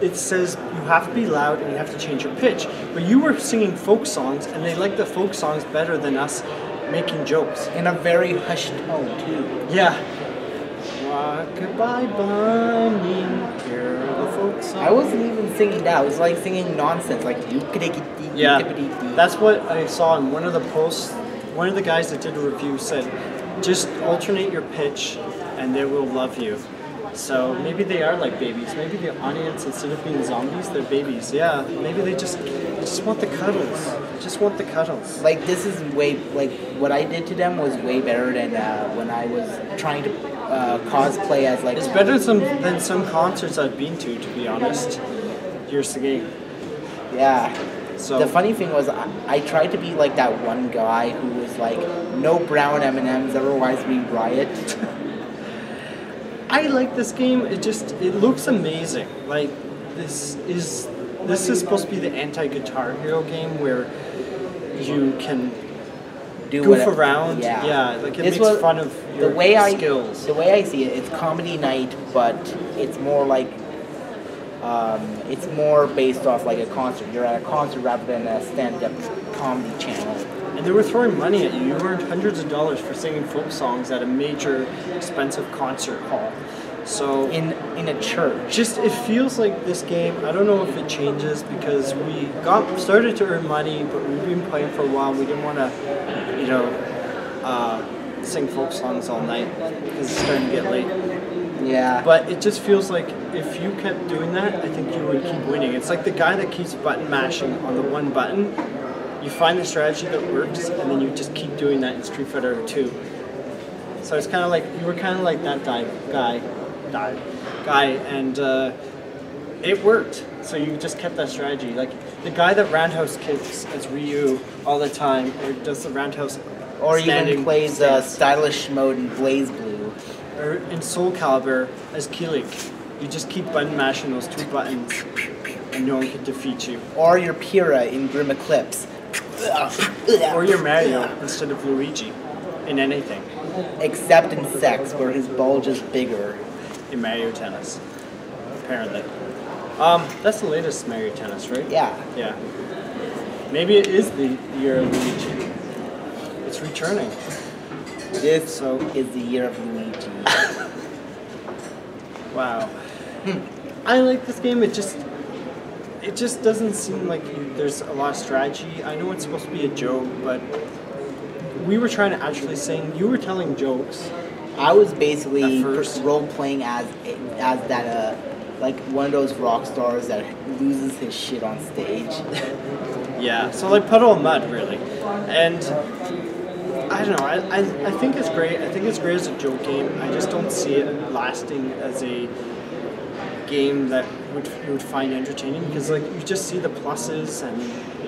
puti, hashigato This won me like this won me an Oscar. You got a lot of praise from the audience and stage presence today, which is a very weird game. We haven't played a lot of auditory games where you have to be Talk loud. to people. But the funny part is, like, it says you have to be loud and you have to change your pitch. But you were singing folk songs, and they like the folk songs better than us making jokes. In a very hushed tone too. Yeah. Goodbye, Bunny. Hear the folk song. I wasn't even singing that. I was like singing nonsense, like Yeah, that's what I saw in one of the posts. One of the guys that did a review said, just alternate your pitch and they will love you. So maybe they are like babies. Maybe the audience, instead of being zombies, they're babies. Yeah, maybe they just they just want the cuddles. They just want the cuddles. like this is way like what I did to them was way better than uh, when I was trying to uh, cosplay as like It's better than, than some concerts I've been to, to be honest. Years ago. yeah. So The funny thing was I, I tried to be like that one guy who was like no brown M and M's, otherwise we riot. I like this game. It just it looks amazing. Like this is this is supposed to be the anti-guitar hero game where you can Do goof whatever- around. Yeah. Yeah, like it This makes was- fun of your the way I skills. the way I see it, it's comedy night, but it's more like um, it's more based off like a concert. You're at a concert rather than a stand-up comedy channel. And they were throwing money at you. You earned hundreds of dollars for singing folk songs at a major expensive concert hall. So in in a church. just it feels like this game. I don't know if it changes because we got started to earn money, but we've been playing for a while. We didn't want to, you know, uh, sing folk songs all night because it's starting to get late. Yeah. But it just feels like if you kept doing that, I think you would keep winning. It's like the guy that keeps button mashing on the one button. You find the strategy that works, and then you just keep doing that in Street Fighter 2. So it's kind of like you were kind of like that guy, guy, guy, guy, and uh, it worked. So you just kept that strategy. Like the guy that roundhouse kicks as Ryu all the time, or does the roundhouse, or even plays uh, stylish mode in BlazBlue. or in Soul Calibur as Kilik. You just keep button mashing those two buttons, and no one can defeat you. Or your Pira in Grim Eclipse. Or your Mario instead of Luigi in anything Except in sex, where his bulge is bigger. in Mario Tennis. Apparently. Um, that's the latest Mario Tennis, right? Yeah. Yeah. Maybe it is the year of Luigi. It's returning. This So- is the year of Luigi. Wow. I like this game. It just it just doesn't seem like you, there's a lot of strategy. I know it's supposed to be a joke, but we were trying to actually sing. You were telling jokes. I was basically role playing as as that uh like one of those rock stars that loses his shit on stage. Yeah. So like Puddle of Mudd, really. And I don't know. I, I, I think it's great. I think it's great as a joke game. I just don't see it lasting as a game that would you would find entertaining because like you just see the pluses and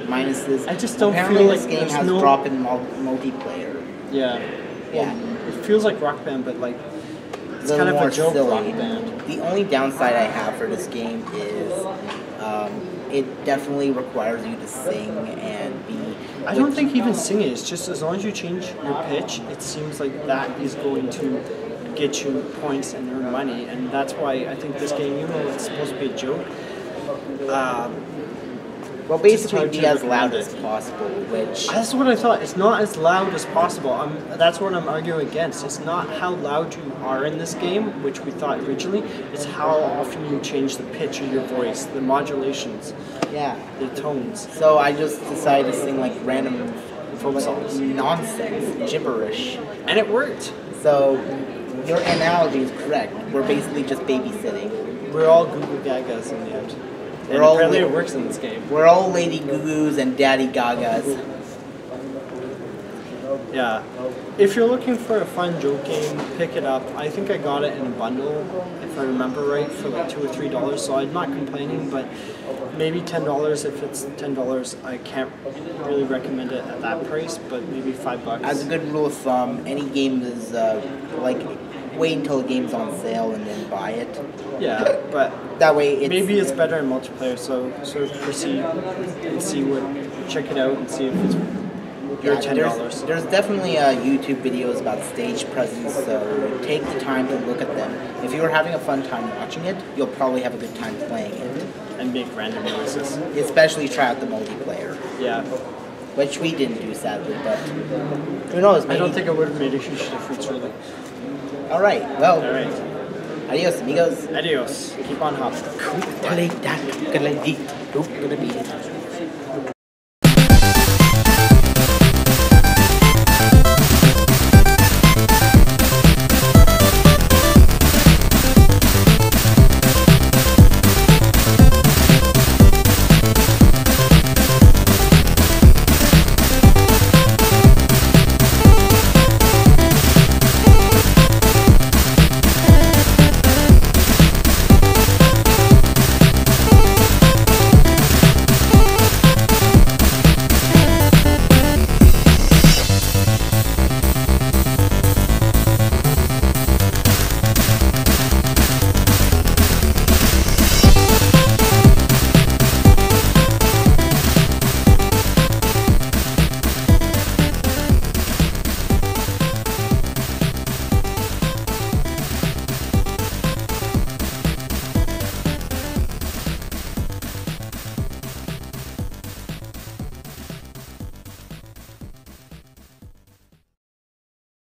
Minuses. I just don't Apparently feel this like game there's has no- drop in mul- multiplayer. yeah. Yeah. It feels like Rock Band, but like it's kind of a joke silly. Rock Band. The only downside I have for this game is um, it definitely requires you to sing and be. I don't think even singing. It's just as long as you change your pitch, it seems like that is going to get you points and money, and that's why I think this game, you know, it's supposed to be a joke, um, Well, basically be as loud as possible, which that's what I thought. It's not as loud as possible. I'm, that's what I'm arguing against. It's not how loud you are in this game, which we thought originally. It's how often you change the pitch of your voice, the modulations, yeah. the tones. So I just decided to sing like random Folk songs. nonsense, gibberish. And it worked. So your analogy is correct. We're basically just babysitting. We're all Google Gagas in the end. We're and all apparently it works in this game. We're all Lady Goo Goos and Daddy Gagas. Yeah. If you're looking for a fun joke game, pick it up. I think I got it in a bundle, if I remember right, for like two or three dollars. So I'm not complaining, but maybe ten dollars. If it's ten dollars, I can't really recommend it at that price. But maybe five bucks. As a good rule of thumb, any game is uh, like wait until the game's on sale and then buy it. yeah, but That way, it's, maybe it's better in multiplayer. So sort of proceed and see what, check it out and see if it's your Yeah, ten there's, dollars. there's definitely uh, YouTube videos about stage presence, so take the time to look at them. If you're having a fun time watching it, you'll probably have a good time playing it. And make random noises. Especially try out the multiplayer, Yeah. which we didn't do sadly, but who knows? I don't think it would have made a huge difference really. All right. Well, All right. adios, amigos. Adios. Keep on hopping. Gonna be it.